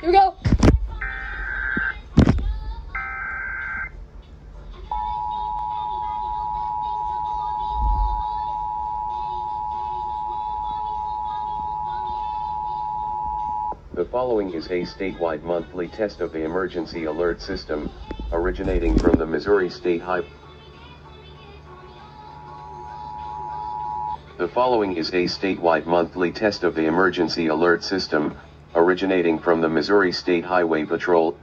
Here we go. The following is a statewide monthly test of the emergency alert system, originating from the Missouri State High. The following is a statewide monthly test of the emergency alert system, originating from the Missouri State Highway Patrol.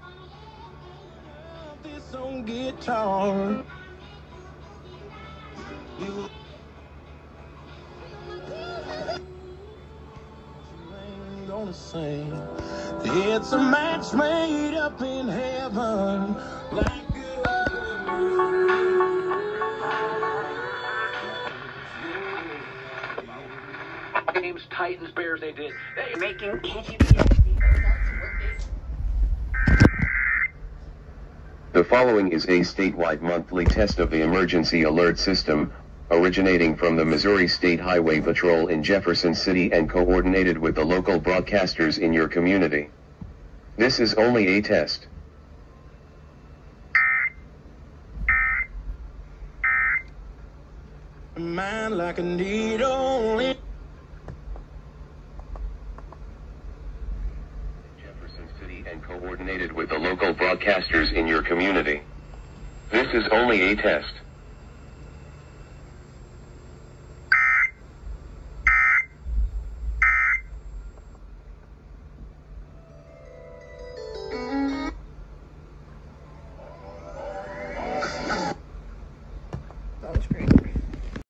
It's a match made up in heaven. Like games, Titans, Bears, they did. They making The following is a statewide monthly test of the emergency alert system, originating from the Missouri State Highway Patrol in Jefferson City and coordinated with the local broadcasters in your community. This is only a test. man like a needle. in- Jefferson City and coordinated with the local broadcasters in your community. This is only a test.